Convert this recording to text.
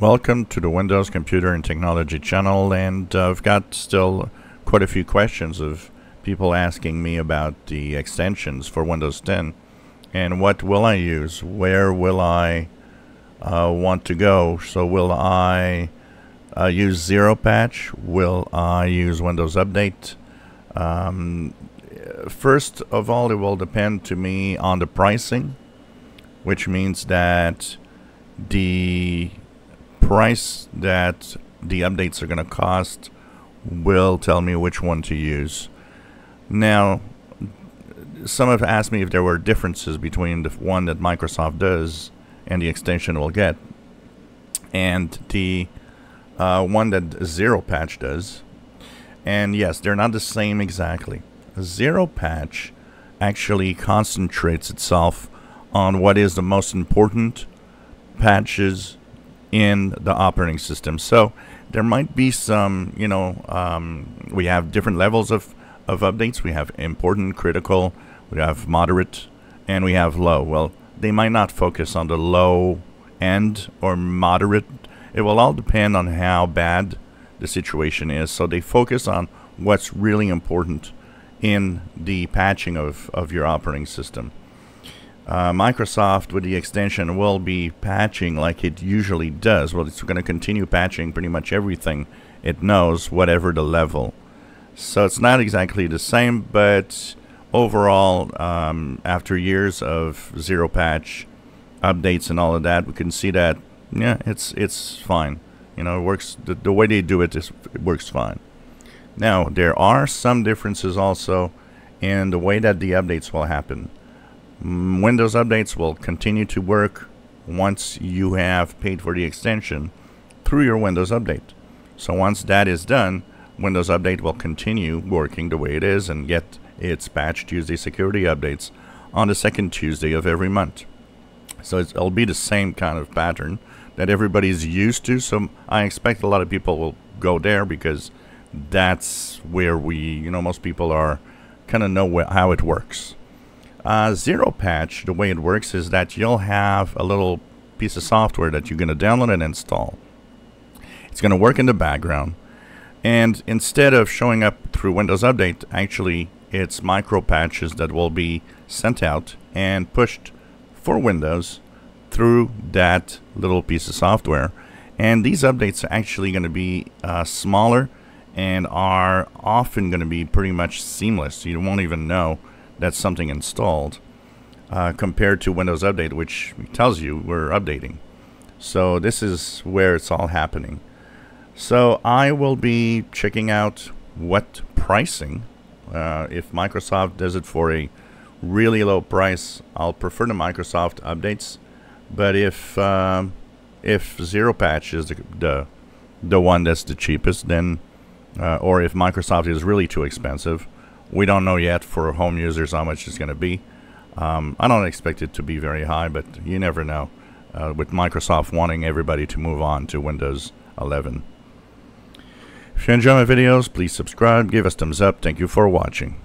Welcome to the Windows Computer and Technology channel and uh, I've got still quite a few questions of people asking me about the extensions for Windows 10 and what will I use? Where will I uh, want to go? So will I uh, use Zero Patch? Will I use Windows Update? Um, first of all, it will depend to me on the pricing, which means that the price that the updates are going to cost will tell me which one to use. Now, some have asked me if there were differences between the one that Microsoft does and the extension we'll get, and the uh, one that Zero Patch does. And yes, they're not the same exactly. Zero Patch actually concentrates itself on what is the most important patches in the operating system. So there might be some, you know, um, we have different levels of, of updates. We have important, critical, we have moderate, and we have low. Well, they might not focus on the low end or moderate. It will all depend on how bad the situation is. So they focus on what's really important in the patching of, of your operating system. Uh, Microsoft, with the extension, will be patching like it usually does. Well, it's going to continue patching pretty much everything it knows, whatever the level. So it's not exactly the same, but overall, um, after years of zero patch updates and all of that, we can see that yeah, it's it's fine. You know, it works. The, the way they do it is it works fine. Now, there are some differences also in the way that the updates will happen. Mm, Windows updates will continue to work once you have paid for the extension through your Windows Update. So once that is done, Windows Update will continue working the way it is and get its Patch Tuesday security updates on the second Tuesday of every month. So it'll be the same kind of pattern that everybody's used to. So I expect a lot of people will go there because that's where we, you know, most people are kind of know how it works. Uh, Zero Patch, the way it works is that you'll have a little piece of software that you're going to download and install. It's going to work in the background. And instead of showing up through Windows Update, actually, it's micro patches that will be sent out and pushed for Windows through that little piece of software. And these updates are actually going to be uh, smaller and are often going to be pretty much seamless. You won't even know that's something installed uh, compared to Windows Update, which tells you we're updating. So this is where it's all happening. So I will be checking out what pricing, uh, if Microsoft does it for a really low price, I'll prefer the Microsoft updates. But if um, if Zero Patch is the, the the one that's the cheapest, then uh, or if Microsoft is really too expensive. We don't know yet for home users how much it's going to be. Um, I don't expect it to be very high, but you never know. Uh, with Microsoft wanting everybody to move on to Windows 11. If you enjoy my videos, please subscribe, give us thumbs up. Thank you for watching.